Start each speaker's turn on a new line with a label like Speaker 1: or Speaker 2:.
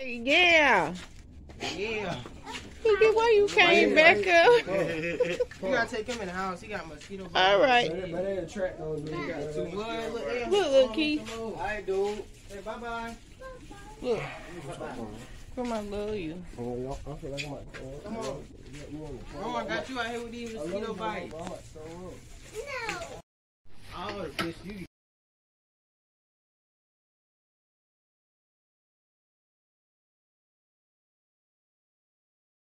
Speaker 1: Yeah.
Speaker 2: Yeah.
Speaker 1: Look at why you came back up.
Speaker 2: You gotta take him in the house. He got mosquito bites.
Speaker 1: All right.
Speaker 3: But they attract those niggas. Got
Speaker 2: Look.
Speaker 1: Look, look, Keith.
Speaker 2: Alright, dude. Hey, bye bye.
Speaker 1: Look. Come on, love you.
Speaker 2: Come on.
Speaker 3: Oh,
Speaker 2: I got you out here with these mosquito bites.
Speaker 3: No.
Speaker 2: you.